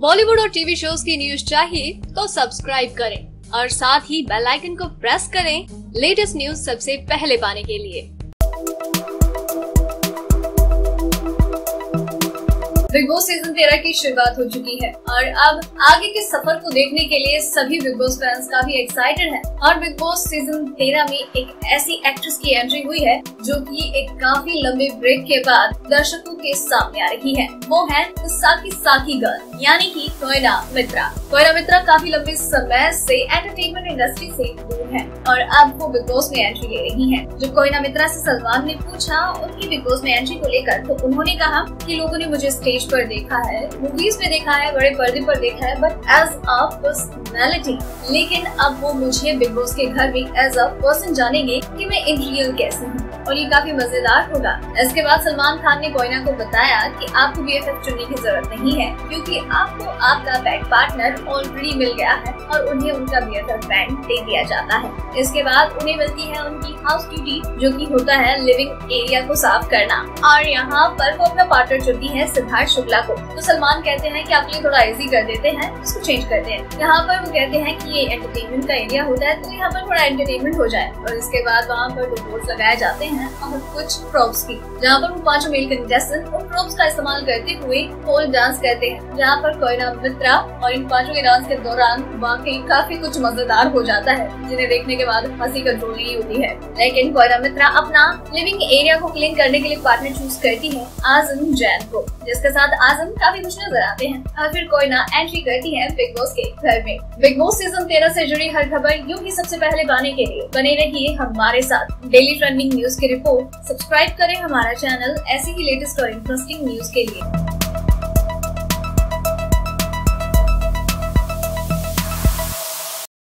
बॉलीवुड और TV shows की news चाहिए तो सब्सक्राइब करें और साथ ही बेल आइकन को प्रेस करें लेटेस्ट न्यूज़ सबसे पहले पाने के लिए। बिग बॉस सीज़न तेरह की शुरुआत हो चुकी है और अब आगे के सफ़र को देखने के लिए सभी बिग बॉस फैंस काफ़ी एक्साइटेड हैं। और बिग बॉस सीज़न तेरह में एक ऐसी एक्ट्रेस की एंट्री हुई है जो कि एक काफ़ी लंबे ब्रेक के बाद दर्शकों के सामने आ रही है। वो है साकी साकी गर्ल यानी की कोयना मित्रा। कोयना मित्रा काफ़ी लंबे समय से एंटरटेनमेंट इंडस्ट्री से दूर है और अब वो बिग बॉस में एंट्री ले रही है। जब कोयना मित्रा से सलमान ने पूछा उनकी बिग बॉस में एंट्री को लेकर तो उन्होंने कहा कि लोगों ने मुझे स्टेज स्टेज पर देखा है मूवीज़ में देखा है, बड़े पर्दे पर देखा है बट एज अ पर्सनैलिटी लेकिन अब वो मुझे बिग बॉस के घर में एज अ पर्सन जानेंगे कि मैं इन रियल कैसे हूँ। और ये काफ़ी मज़ेदार होगा। इसके बाद सलमान खान ने कोयना को बताया कि आपको बी एफ़ चुनने की ज़रूरत नहीं है, क्योंकि आपको आपका बैक पार्टनर ऑलरेडी मिल गया है और उन्हें उनका बी एफ़ बैंड दे दिया जाता है। इसके बाद उन्हें मिलती है उनकी हाउस ड्यूटी जो की होता है लिविंग एरिया को साफ़ करना। और यहाँ पर वो अपना पार्टनर चुनती है सिद्धार्थ शुक्ला को। तो सलमान कहते हैं कि आपके लिए थोड़ा इजी कर देते हैं इसको चेंज करते हैं। यहाँ पर वो कहते हैं कि ये एंटरटेनमेंट का एरिया होता है तो यहाँ पर थोड़ा एंटरटेनमेंट हो जाए। और इसके बाद वहाँ पर दो लगाए जाते हैं। और कुछ प्रॉप्स की जहाँ पर वो पाँचों मेल कंटेस्टेंट उन प्रॉप्स का इस्तेमाल करते हुए पोल डांस करते हैं। जहाँ पर कोयना, मित्रा और इन पाँचों के डांस के दौरान वाकई काफ़ी कुछ मज़ेदार हो जाता है, जिन्हें देखने के बाद हँसी कंट्रोल नहीं होती है। लेकिन कोयना, मित्रा अपना लिविंग एरिया को क्लीन करने के लिए पार्टनर चूज़ करती है आज़म जैन को, जिसके साथ आज़म काफ़ी खुश नज़र आते हैं। और फिर कोयना एंट्री करती है बिग बॉस के घर में। बिग बॉस सीज़न तेरह से जुड़ी हर खबर यूँ ही सबसे पहले पाने के लिए। बने रहिए हमारे साथ। डेली ट्रेंडिंग न्यूज़ की रिपोर्ट सब्सक्राइब करें हमारा चैनल ऐसी ही लेटेस्ट और इंटरेस्टिंग न्यूज़ के लिए।